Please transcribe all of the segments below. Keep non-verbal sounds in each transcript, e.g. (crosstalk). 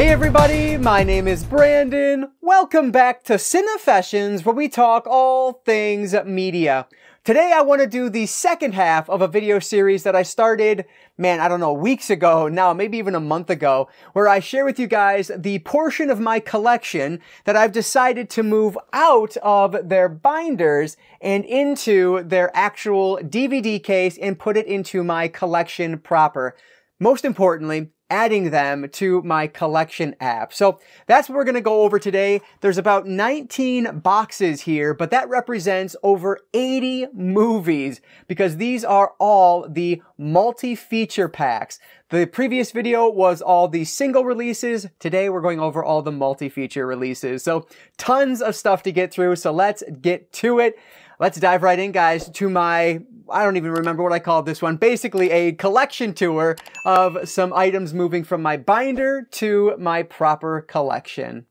Hey everybody, my name is Brandon. Welcome back to Cinefessions where we talk all things media. Today I want to do the second half of a video series that I started, man, I don't know, weeks ago now, maybe even a month ago, where I share with you guys the portion of my collection that I've decided to move out of their binders and into their actual DVD case and put it into my collection proper. Most importantly, adding them to my collection app. So that's what we're going to go over today. There's about 19 boxes here, but that represents over 80 movies because these are all the multi-feature packs. The previous video was all the single releases. Today we're going over all the multi-feature releases. So tons of stuff to get through. So let's get to it. Let's dive right in, guys, to my, I don't even remember what I called this one, basically a collection tour of some items moving from my binder to my proper collection.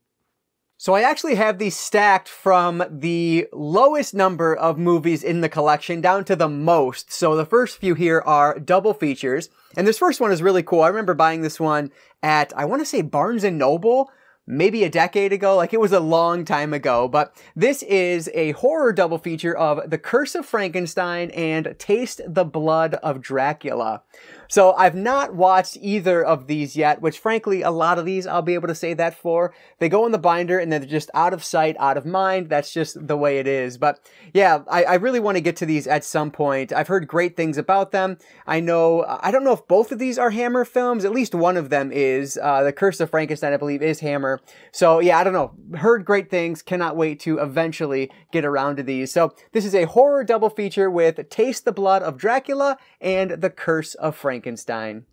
So I actually have these stacked from the lowest number of movies in the collection down to the most. So the first few here are double features. And this first one is really cool. I remember buying this one at, I want to say Barnes & Noble maybe a decade ago. Like it was a long time ago, but this is a horror double feature of The Curse of Frankenstein and Taste the Blood of Dracula. So I've not watched either of these yet, which frankly, a lot of these I'll be able to say that for. They go in the binder and they're just out of sight, out of mind. That's just the way it is. But yeah, I, I really want to get to these at some point. I've heard great things about them. I know, I don't know if both of these are Hammer films. At least one of them is. Uh, the Curse of Frankenstein, I believe, is Hammer. So yeah, I don't know. Heard great things. Cannot wait to eventually get around to these. So this is a horror double feature with Taste the Blood of Dracula and The Curse of Frankenstein.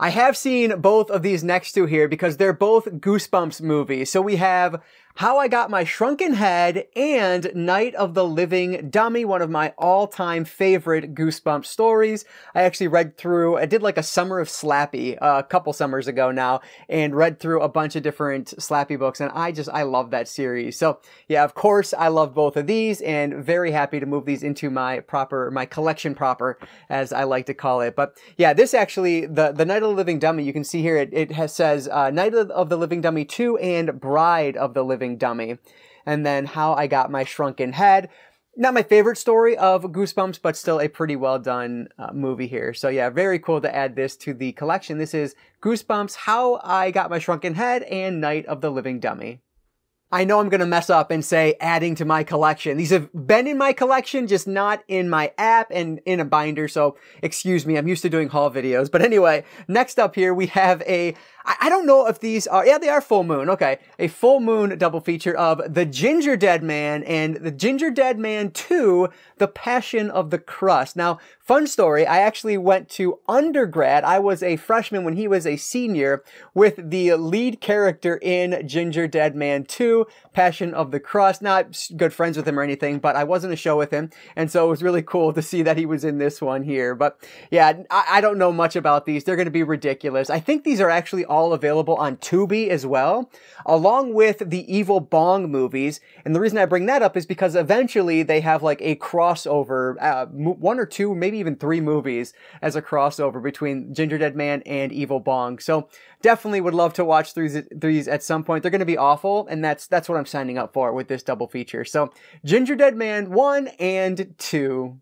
I have seen both of these next two here because they're both Goosebumps movies. So we have how I Got My Shrunken Head and Night of the Living Dummy, one of my all-time favorite Goosebumps stories. I actually read through, I did like a summer of Slappy uh, a couple summers ago now and read through a bunch of different Slappy books and I just, I love that series. So yeah, of course I love both of these and very happy to move these into my proper, my collection proper as I like to call it. But yeah, this actually, the, the Night of the Living Dummy, you can see here, it, it has, says uh, Night of the Living Dummy 2 and Bride of the Living living dummy. And then How I Got My Shrunken Head. Not my favorite story of Goosebumps, but still a pretty well done uh, movie here. So yeah, very cool to add this to the collection. This is Goosebumps, How I Got My Shrunken Head, and Night of the Living Dummy. I know I'm going to mess up and say adding to my collection. These have been in my collection, just not in my app and in a binder. So excuse me, I'm used to doing haul videos. But anyway, next up here, we have a I, don't know if these are, yeah, they are full moon. Okay. A full moon double feature of The Gingerdead Man and The Gingerdead Man 2, The Passion of the Crust. Now, fun story. I actually went to undergrad. I was a freshman when he was a senior with the lead character in Gingerdead Man 2, Passion of the Cross. Not good friends with him or anything, but I was in a show with him. And so it was really cool to see that he was in this one here. But yeah, I, I don't know much about these. They're going to be ridiculous. I think these are actually all available on Tubi as well, along with the Evil Bong movies. And the reason I bring that up is because eventually they have like a crossover, uh, one or two, maybe even three movies as a crossover between Gingerdead Man and Evil Bong. So definitely would love to watch these, these at some point. They're going to be awful, and that's that's what I'm signing up for with this double feature. So Gingerdead Man 1 and 2.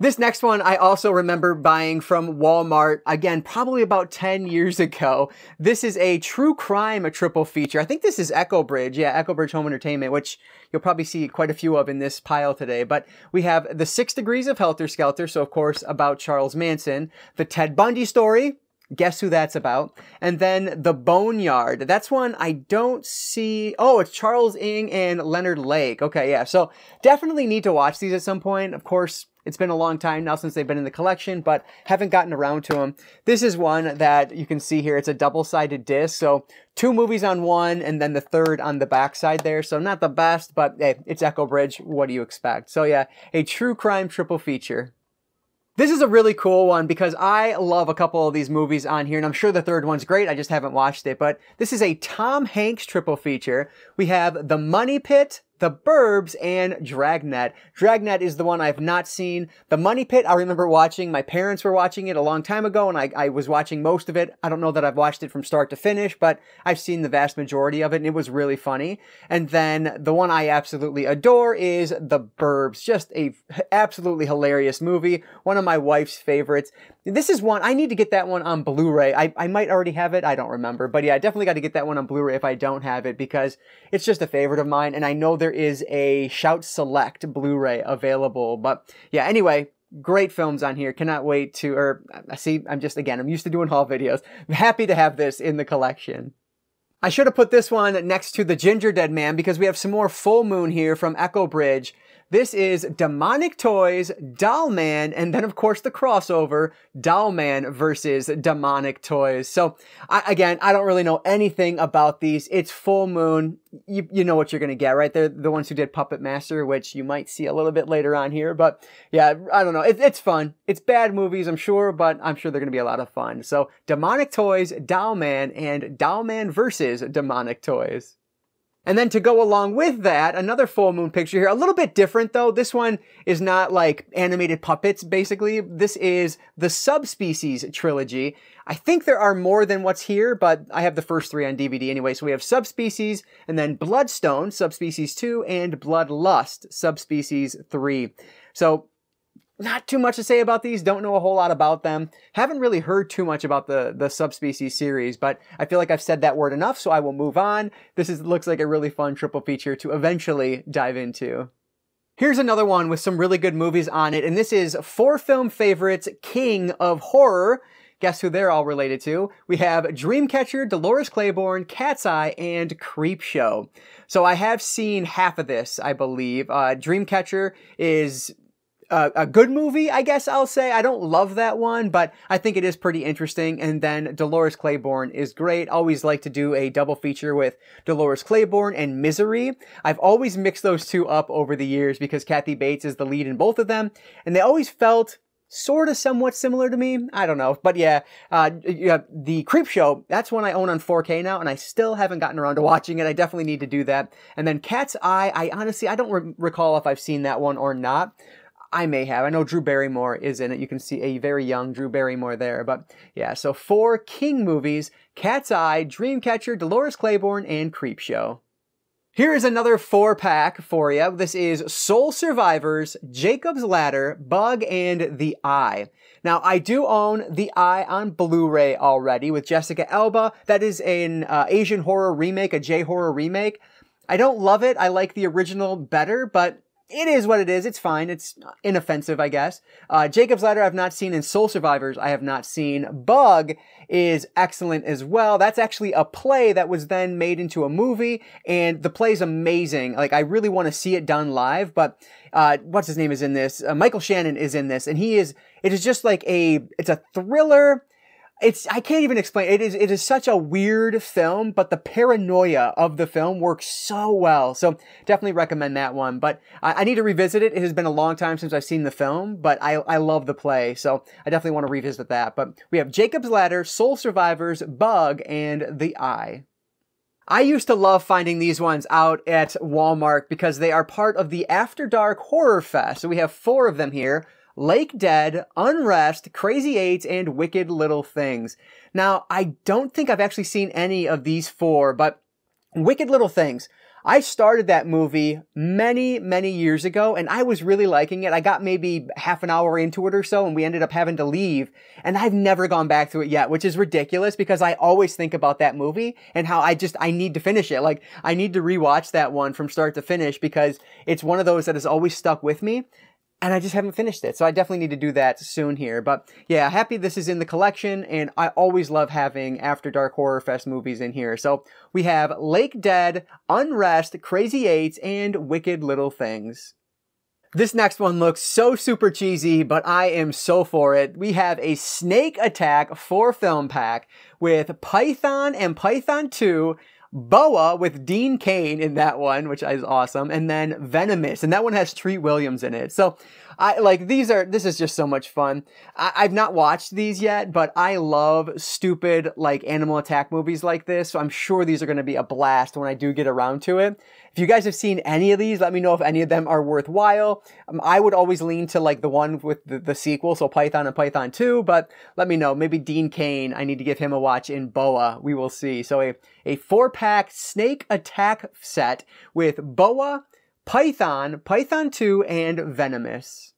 This next one I also remember buying from Walmart, again, probably about 10 years ago. This is a true crime a triple feature. I think this is Echo Bridge. Yeah, Echo Bridge Home Entertainment, which you'll probably see quite a few of in this pile today. But we have The Six Degrees of Helter Skelter, so of course about Charles Manson. The Ted Bundy story, Guess who that's about? And then The Boneyard. That's one I don't see. Oh, it's Charles Ng and Leonard Lake. Okay, yeah. So definitely need to watch these at some point. Of course, it's been a long time now since they've been in the collection, but haven't gotten around to them. This is one that you can see here. It's a double-sided disc. So two movies on one and then the third on the back side there. So not the best, but hey, it's Echo Bridge. What do you expect? So yeah, a true crime triple feature. This is a really cool one because I love a couple of these movies on here, and I'm sure the third one's great. I just haven't watched it, but this is a Tom Hanks triple feature. We have The Money Pit, The Burbs and Dragnet. Dragnet is the one I've not seen. The Money Pit, I remember watching. My parents were watching it a long time ago, and I, I was watching most of it. I don't know that I've watched it from start to finish, but I've seen the vast majority of it, and it was really funny. And then the one I absolutely adore is The Burbs. Just a absolutely hilarious movie. One of my wife's favorites. This is one, I need to get that one on Blu-ray. I, I might already have it, I don't remember. But yeah, I definitely got to get that one on Blu-ray if I don't have it because it's just a favorite of mine. And I know there is a Shout Select Blu-ray available. But yeah, anyway, great films on here. Cannot wait to, or I see, I'm just, again, I'm used to doing haul videos. I'm (laughs) happy to have this in the collection. I should have put this one next to the Gingerdead Man because we have some more Full Moon here from Echo Bridge. This is Demonic Toys, Dollman, and then of course the crossover, Dollman versus Demonic Toys. So I, again, I don't really know anything about these. It's full moon. You, you know what you're going to get, right? They're the ones who did Puppet Master, which you might see a little bit later on here. But yeah, I don't know. It, it's fun. It's bad movies, I'm sure, but I'm sure they're going to be a lot of fun. So Demonic Toys, Dollman, and Dollman versus Demonic Toys. And then to go along with that, another full moon picture here, a little bit different though. This one is not like animated puppets, basically. This is the Subspecies trilogy. I think there are more than what's here, but I have the first three on DVD anyway. So we have Subspecies and then Bloodstone, Subspecies 2, and Bloodlust, Subspecies 3. So not too much to say about these. Don't know a whole lot about them. Haven't really heard too much about the, the subspecies series, but I feel like I've said that word enough, so I will move on. This is, looks like a really fun triple feature to eventually dive into. Here's another one with some really good movies on it, and this is Four Film Favorites King of Horror. Guess who they're all related to? We have Dreamcatcher, Dolores Claiborne, Cat's Eye, and Creepshow. So I have seen half of this, I believe. Uh, Dreamcatcher is a, good movie, I guess I'll say. I don't love that one, but I think it is pretty interesting. And then Dolores Claiborne is great. Always like to do a double feature with Dolores Claiborne and Misery. I've always mixed those two up over the years because Kathy Bates is the lead in both of them, and they always felt sort of somewhat similar to me. I don't know. But yeah, uh, yeah, the Creepshow, that's one I own on 4K now, and I still haven't gotten around to watching it. I definitely need to do that. And then Cat's Eye, I honestly, I don't re- recall if I've seen that one or not. I may have. I know Drew Barrymore is in it. You can see a very young Drew Barrymore there. But yeah, so four King movies Cat's Eye, Dreamcatcher, Dolores Claiborne, and Creepshow. Here is another four pack for you. This is Soul Survivors, Jacob's Ladder, Bug, and The Eye. Now, I do own The Eye on Blu-ray already with Jessica Alba. That is an uh, Asian horror remake, a J-horror remake. I don't love it. I like the original better, but it is what it is. It's fine. It's inoffensive, I guess. Uh, Jacob's Ladder I've not seen, and Soul Survivors I have not seen. Bug is excellent as well. That's actually a play that was then made into a movie, and the play is amazing. Like, I really want to see it done live, but uh, what's his name is in this? Uh, Michael Shannon is in this, and he is, it is just like a, it's a thriller it's I can't even explain. It is it is such a weird film, but the paranoia of the film works so well. So definitely recommend that one. But I, I, need to revisit it. It has been a long time since I've seen the film, but I I love the play, so I definitely want to revisit that. But we have Jacob's Ladder, Soul Survivors, Bug, and The Eye. I used to love finding these ones out at Walmart because they are part of the After Dark Horror Fest. So we have four of them here. Lake Dead, Unrest, Crazy Eight, and Wicked Little Things. Now, I don't think I've actually seen any of these four, but Wicked Little Things. I started that movie many, many years ago and I was really liking it. I got maybe half an hour into it or so and we ended up having to leave and I've never gone back to it yet, which is ridiculous because I always think about that movie and how I just, I need to finish it. Like I need to rewatch that one from start to finish because it's one of those that has always stuck with me and I just haven't finished it. So I definitely need to do that soon here. But yeah, happy this is in the collection, and I always love having After Dark Horror Fest movies in here. So we have Lake Dead, Unrest, Crazy Eights, and Wicked Little Things. This next one looks so super cheesy, but I am so for it. We have a Snake Attack 4 film pack with Python and Python 2, Boa with Dean Cain in that one, which is awesome, and then Venomous, and that one has Treat Williams in it. So I like these are this is just so much fun. I, I've not watched these yet, but I love stupid like animal attack movies like this. So I'm sure these are going to be a blast when I do get around to it. If you guys have seen any of these, let me know if any of them are worthwhile. Um, I would always lean to like the one with the, the sequel, so Python and Python 2, but let me know. Maybe Dean Cain, I need to give him a watch in Boa. We will see. So a, a four pack snake attack set with Boa, Python, Python 2, and Venomous.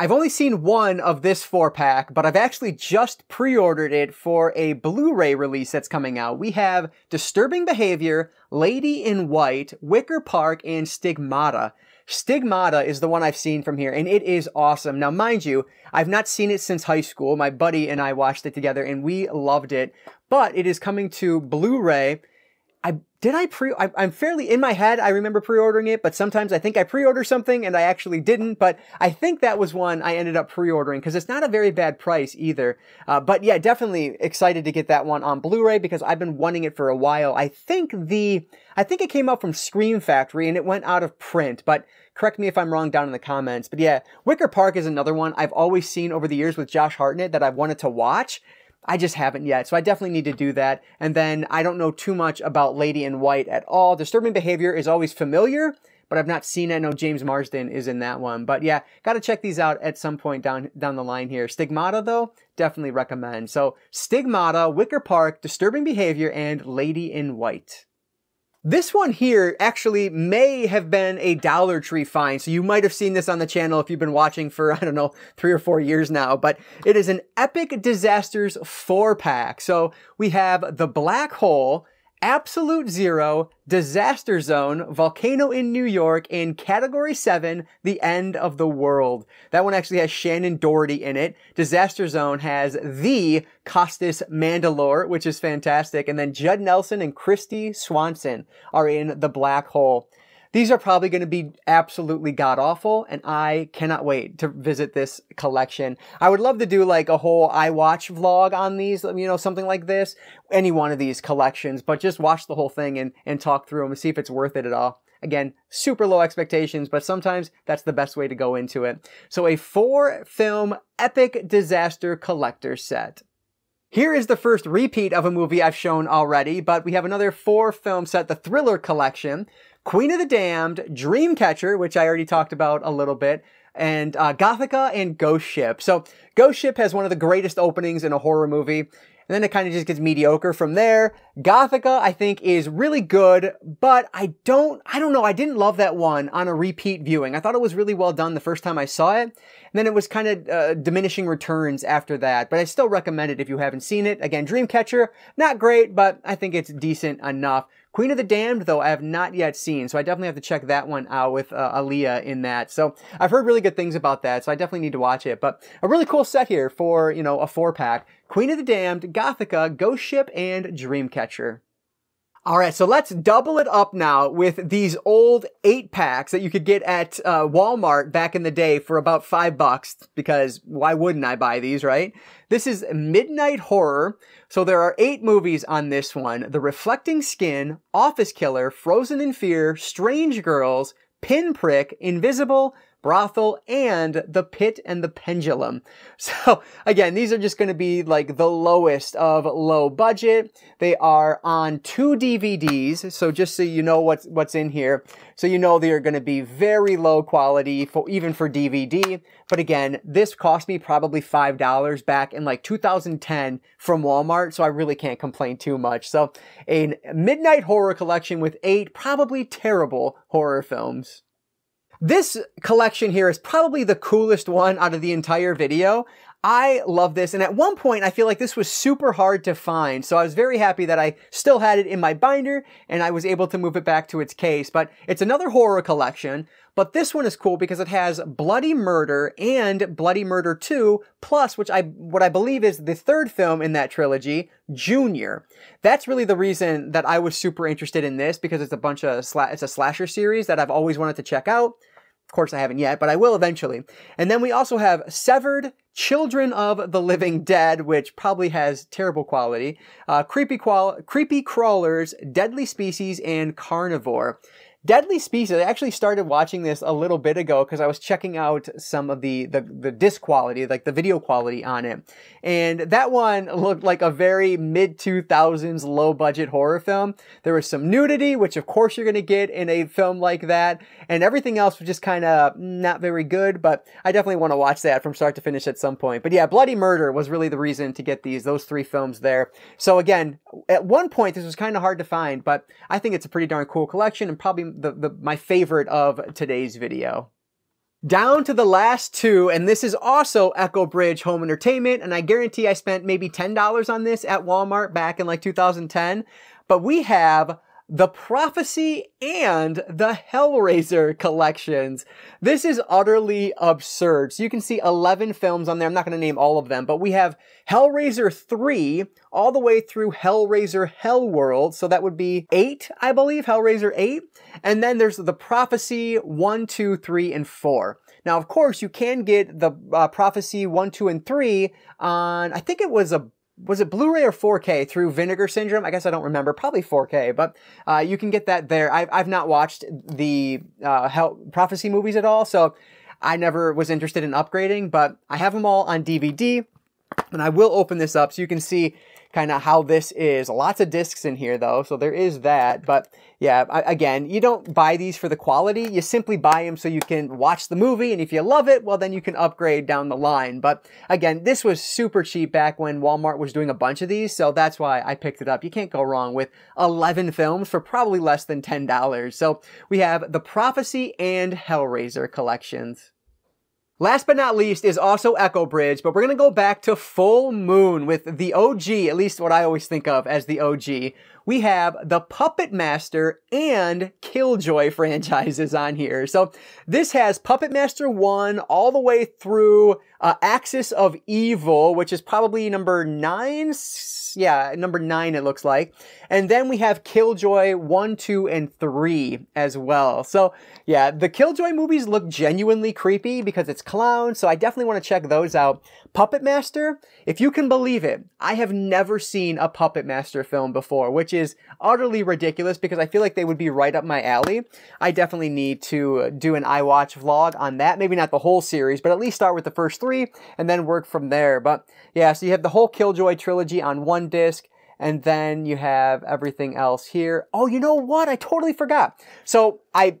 I've only seen one of this four pack, but I've actually just pre-ordered it for a Blu-ray release that's coming out. We have Disturbing Behavior, Lady in White, Wicker Park, and Stigmata. Stigmata is the one I've seen from here, and it is awesome. Now, mind you, I've not seen it since high school. My buddy and I watched it together, and we loved it. But it is coming to Blu-ray I did I pre I, am fairly in my head I remember pre-ordering it but sometimes I think I pre-order something and I actually didn't but I think that was one I ended up pre-ordering because it's not a very bad price either. Uh, but yeah definitely excited to get that one on Blu-ray because I've been wanting it for a while. I think the I think it came out from Scream Factory and it went out of print but correct me if I'm wrong down in the comments. But yeah Wicker Park is another one I've always seen over the years with Josh Hartnett that I've wanted to watch I just haven't yet, so I definitely need to do that. And then I don't know too much about Lady in White at all. Disturbing Behavior is always familiar, but I've not seen it. I know James Marsden is in that one. But yeah, gotta check these out at some point down, down the line here. Stigmata, though, definitely recommend. So, Stigmata, Wicker Park, Disturbing Behavior, and Lady in White. This one here actually may have been a Dollar Tree find, so you might have seen this on the channel if you've been watching for, I don't know, three or four years now, but it is an Epic Disasters 4-pack. So we have The Black Hole, Absolute Zero, Disaster Zone, Volcano in New York, and Category 7, The End of the World. That one actually has Shannen Doherty in it. Disaster Zone has the Costas Mandylor, which is fantastic. And then Judd Nelson and Kristy Swanson are in The Black Hole. These are probably going to be absolutely god awful, and I cannot wait to visit this collection. I would love to do like a whole I watch vlog on these, you know, something like this, any one of these collections, but just watch the whole thing and, and talk through them and see if it's worth it at all. Again, super low expectations, but sometimes that's the best way to go into it. So a four film epic disaster collector set. Here is the first repeat of a movie I've shown already, but we have another four film set, the Thriller Collection, Queen of the Damned, Dreamcatcher, which I already talked about a little bit, and uh, Gothika and Ghost Ship. So Ghost Ship has one of the greatest openings in a horror movie. And then it kind of just gets mediocre from there. Gothika, I think, is really good, but I don't, I don't know, I didn't love that one on a repeat viewing. I thought it was really well done the first time I saw it, and then it was kind of uh, diminishing returns after that, but I still recommend it if you haven't seen it. Again, Dreamcatcher, not great, but I think it's decent enough. Queen of the Damned, though, I have not yet seen, so I definitely have to check that one out with uh, Aaliyah in that. So I've heard really good things about that, so I definitely need to watch it. But a really cool set here for, you know, a four pack. Queen of the Damned, Gothika, Ghost Ship, and Dreamcatcher. All right, so let's double it up now with these old eight packs that you could get at uh, Walmart back in the day for about five bucks, because why wouldn't I buy these, right? This is Midnight Horror. So there are eight movies on this one. The Reflecting Skin, Office Killer, Frozen in Fear, Strange Girls, Pinprick, Invisible, brothel, and the pit and the pendulum. (laughs) So again, these are just going to be like the lowest of low budget. They are on two DVDs. So just so you know what's, what's in here. So you know they are going to be very low quality for even for DVD. But again, this cost me probably $5 back in like 2010 from Walmart. So I really can't complain too much. So a midnight horror collection with eight probably terrible horror films. This collection here is probably the coolest one out of the entire video. I love this. And at one point, I feel like this was super hard to find. So I was very happy that I still had it in my binder and I was able to move it back to its case. But it's another horror collection. But this one is cool because it has Bloody Murder and Bloody Murder 2, plus, which I, what I believe is the third film in that trilogy, Junior. That's really the reason that I was super interested in this because it's a bunch of, it's a slasher series that I've always wanted to check out. Course, I haven't yet, but I will eventually. And then we also have Severed, Children of the Living Dead, which probably has terrible quality, uh, creepy, qual- creepy Crawlers, Deadly Species, and Carnivore. Deadly Species, I actually started watching this a little bit ago because I was checking out some of the, the, the disc quality, like the video quality on it. And that one looked like a very mid 2000s low budget horror film. There was some nudity, which of course you're going to get in a film like that. And everything else was just kind of not very good, but I definitely want to watch that from start to finish at some point. But yeah, Bloody Murder was really the reason to get these, those three films there. So again, at one point this was kind of hard to find, but I think it's a pretty darn cool collection and probably the, the my favorite of today's video. Down to the last two, and this is also Echo Bridge Home Entertainment, and I guarantee I spent maybe $10 on this at Walmart back in like 2010. But we have the Prophecy and the Hellraiser collections. This is utterly absurd. So you can see 11 films on there. I'm not going to name all of them, but we have Hellraiser 3 all the way through Hellraiser Hellworld. So that would be 8, I believe, Hellraiser 8. And then there's the Prophecy 1, 2, 3, and 4. Now, of course, you can get the uh, Prophecy 1, 2, and 3 on, I think it was a was it Blu-ray or 4K through Vinegar Syndrome? I guess I don't remember. Probably 4K, but uh, you can get that there. I've, I've not watched the uh, Hell, Prophecy movies at all, so I never was interested in upgrading, but I have them all on DVD, and I will open this up so you can see kind of how this is. Lots of discs in here though, so there is that. But yeah, again, you don't buy these for the quality. You simply buy them so you can watch the movie, and if you love it, well, then you can upgrade down the line. But again, this was super cheap back when Walmart was doing a bunch of these, so that's why I picked it up. You can't go wrong with 11 films for probably less than $10. So we have the Prophecy and Hellraiser collections. Last but not least is also Echo Bridge, but we're to go back to Full Moon with the OG, at least what I always think of as the OG. We have the Puppet Master and Killjoy (laughs) franchises on here. So this has Puppet Master 1 all the way through uh, Axis of Evil, which is probably number 9, yeah, number 9 it looks like. And then we have Killjoy 1, 2, and 3 as well. So yeah, the Killjoy movies look genuinely creepy because it's clowns, so I definitely want to check those out. Puppet Master, if you can believe it, I have never seen a Puppet Master film before, which is utterly ridiculous because I feel like they would be right up my alley. I definitely need to do an iWatch vlog on that. Maybe not the whole series, but at least start with the first three and then work from there. But yeah, so you have the whole Killjoy trilogy on one disc and then you have everything else here. Oh, you know what? I totally forgot. So I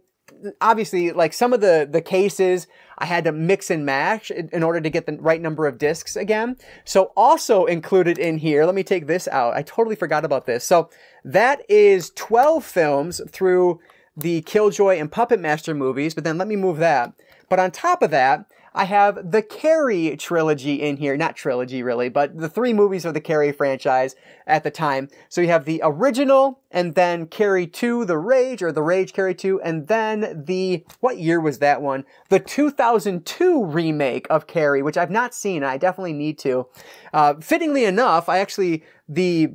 obviously like some of the the cases I had to mix and match in order to get the right number of discs again. So also included in here, let me take this out. I totally forgot about this. So that is 12 films through the Killjoy and Puppet Master movies, but then let me move that. But on top of that, I have the Carrie trilogy in here. Not trilogy, really, but the three movies of the Carrie franchise at the time. So you have the original, and then Carrie 2, The Rage, or The Rage Carrie 2, and then the, what year was that one? The 2002 remake of Carrie, which I've not seen. I definitely need to. Uh, fittingly enough, I actually, the,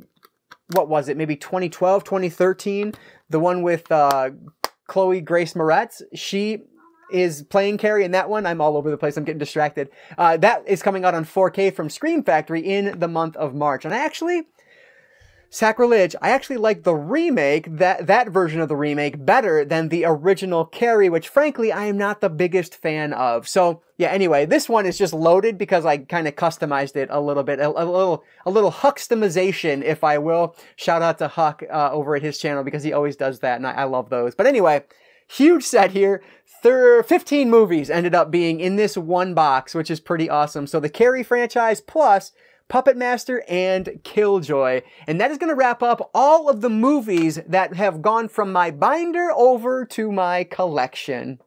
what was it, maybe 2012, 2013, the one with, uh, Chloe Grace Moretz, she is playing Carrie in that one. I'm all over the place. I'm getting distracted. Uh, that is coming out on 4K from Scream Factory in the month of March. And I actually, sacrilege, I actually like the remake, that, that version of the remake, better than the original Carrie, which frankly, I am not the biggest fan of. So, yeah, anyway, this one is just loaded because I kind of customized it a little bit, a, a, little, a little Huckstomization, if I will. Shout out to Huck uh, over at his channel because he always does that, and I, I love those. But anyway, huge set here. 15 movies ended up being in this one box, which is pretty awesome. So the Carrie franchise plus Puppet Master and Killjoy. And that is going to wrap up all of the movies that have gone from my binder over to my collection.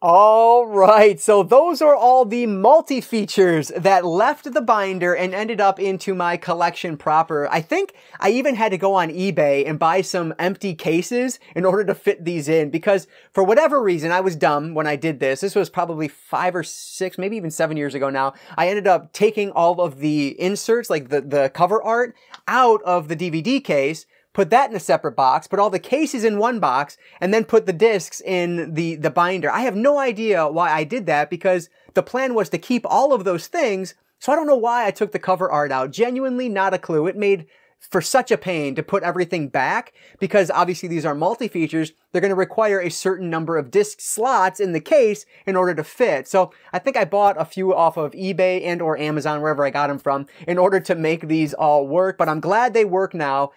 All right, so those are all the multi-features that left the binder and ended up into my collection proper. I think I even had to go on eBay and buy some empty cases in order to fit these in because for whatever reason, I was dumb when I did this. This was probably five or six, maybe even seven years ago now. I ended up taking all of the inserts, like the, the cover art, out of the DVD case put that in a separate box, put all the cases in one box, and then put the discs in the, the binder. I have no idea why I did that because the plan was to keep all of those things. So I don't know why I took the cover art out. Genuinely not a clue. It made for such a pain to put everything back because obviously these are multi-features. They're going to require a certain number of disk slots in the case in order to fit. So I think I bought a few off of eBay and or Amazon, wherever I got them from, in order to make these all work. But I'm glad they work now.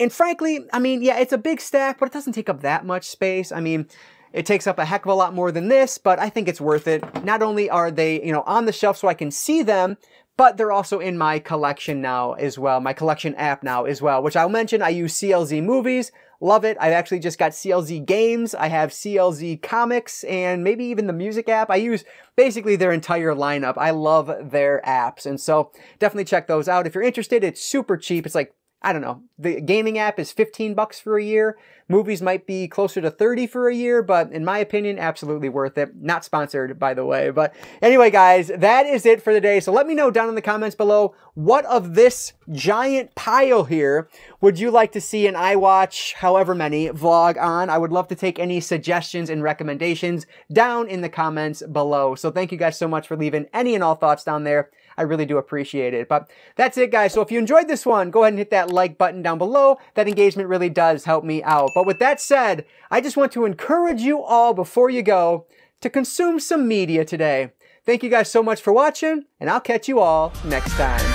And frankly, I mean, yeah, it's a big stack, but it doesn't take up that much space. I mean, it takes up a heck of a lot more than this, but I think it's worth it. Not only are they, you know, on the shelf so I can see them, but they're also in my collection now as well, my collection app now as well, which I'll mention I use CLZ Movies, love it. I've actually just got CLZ Games, I have CLZ Comics, and maybe even the music app. I use basically their entire lineup. I love their apps, and so definitely check those out. If you're interested, it's super cheap. It's like I don't know. The gaming app is 15 bucks for a year. Movies might be closer to 30 for a year, but in my opinion, absolutely worth it. Not sponsored, by the way. But anyway, guys, that is it for the day. So let me know down in the comments below, what of this giant pile here would you like to see an iWatch, however many, vlog on? I would love to take any suggestions and recommendations down in the comments below. So thank you guys so much for leaving any and all thoughts down there. I really do appreciate it. But that's it, guys. So if you enjoyed this one, go ahead and hit that like button down below. That engagement really does help me out. But with that said, I just want to encourage you all before you go to consume some media today. Thank you guys so much for watching, and I'll catch you all next time.